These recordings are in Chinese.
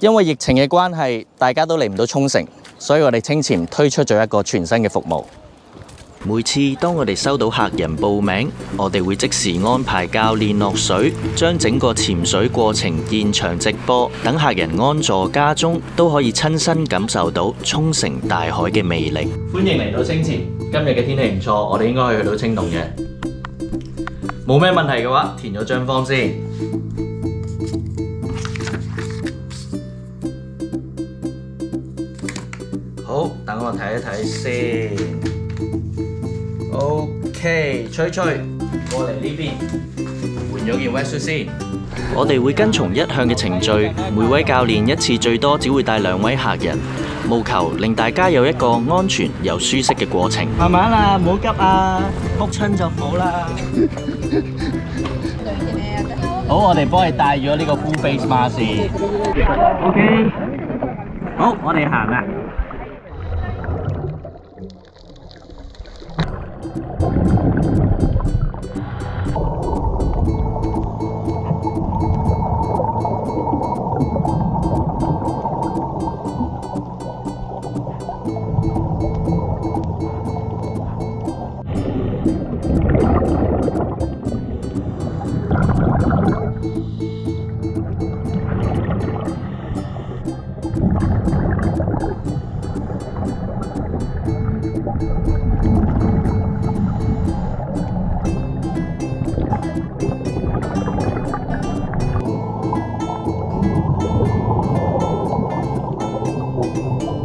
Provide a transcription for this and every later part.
因为疫情嘅关系，大家都嚟唔到冲绳，所以我哋清潜推出咗一个全新嘅服务。每次当我哋收到客人报名，我哋会即时安排教练落水，将整个潜水过程现场直播，等客人安坐家中都可以亲身感受到冲绳大海嘅魅力。欢迎嚟到清前，今日嘅天气唔错，我哋应该可以去到青洞嘅。冇咩问题嘅话，填咗张方先。我睇一睇先。OK，吹吹，过嚟呢边，换咗件 w e s t 先。我哋会跟从一向嘅程序，每位教练一次最多只会带两位客人，务求令大家有一个安全又舒适嘅过程。慢慢啦，唔好急啊，复春就好啦。好，我哋帮你戴咗呢个 full face mask 先。OK，好，我哋行啦。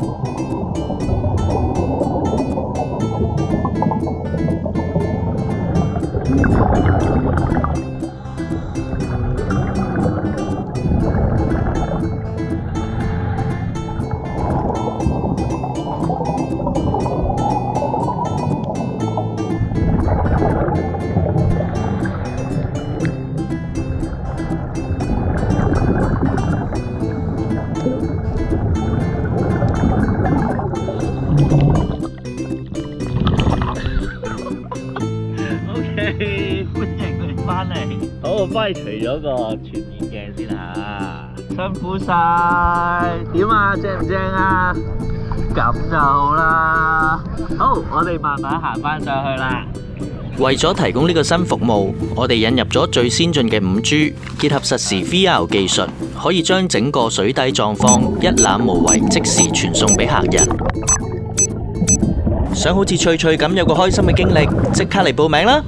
Thank you. 我挥除咗个全面镜先吓，辛苦晒，点啊正唔正啊？咁就好啦。好，我哋慢慢行翻上去啦。为咗提供呢个新服务，我哋引入咗最先进嘅五 G，结合实时 VR 技术，可以将整个水底状况一览无遗，即时传送俾客人。想好似翠翠咁有个开心嘅经历，即刻嚟报名啦！